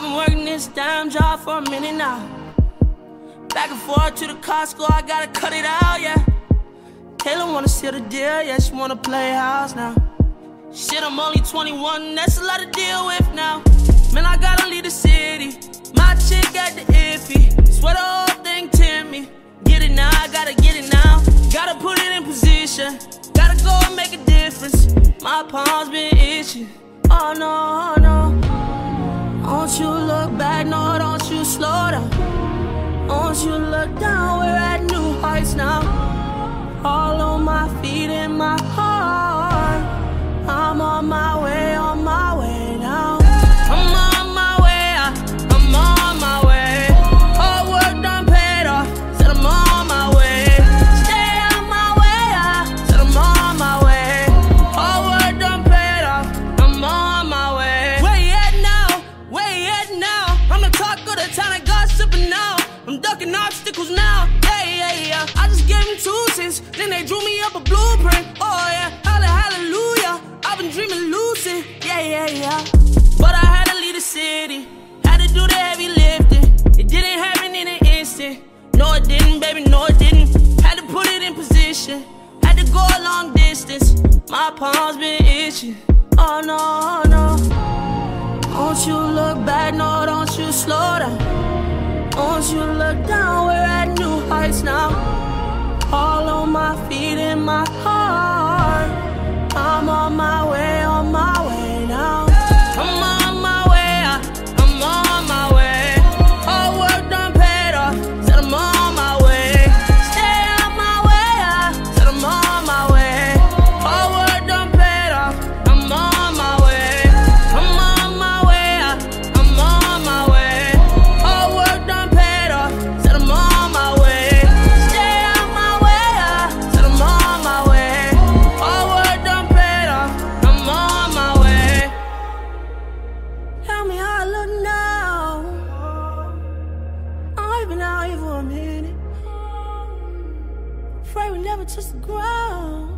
I've been working this damn job for a minute now. Back and forth to the Costco, I gotta cut it out, yeah. Taylor wanna seal the deal, yeah, she wanna play house now. Shit, I'm only 21, that's a lot to deal with now. Man, I gotta leave the city. My chick got the iffy. Swear the whole thing to me. Get it now, I gotta get it now. Gotta put it in position. Gotta go and make a difference. My palms been itching. Oh no, oh no. Don't you look back, no, don't you slow down. Don't you look down, we're at new heights now. I'm ducking obstacles now. Yeah, yeah, yeah. I just gave them two cents, then they drew me up a blueprint. Oh yeah, Halle- hallelujah. I've been dreaming lucid. Yeah, yeah, yeah. But I had to leave the city, had to do the heavy lifting. It didn't happen in an instant. No, it didn't, baby, no, it didn't. Had to put it in position, had to go a long distance. My palms been itching. Oh no, oh no. Don't you look back, no, don't you slow down. Don't you look down, we're at new heights now. All on my feet and my heart. Been out here for a minute. Afraid we never touch the ground.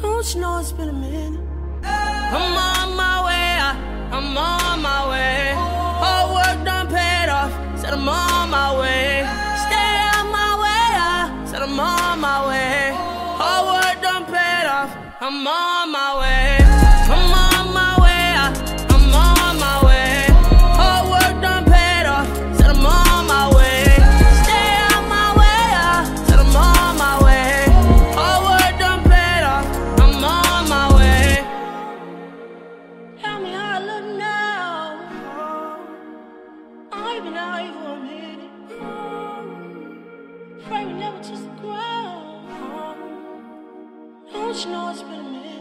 Don't you know it's been a minute? I'm on my way, I- I'm on my way. Hard work done paid off, said I'm on my way. Stay on my way, I said I'm on my way. Hard work done paid off, I'm on my way. Been out here for a minute. We never touch the ground. Don't you know it's been a minute?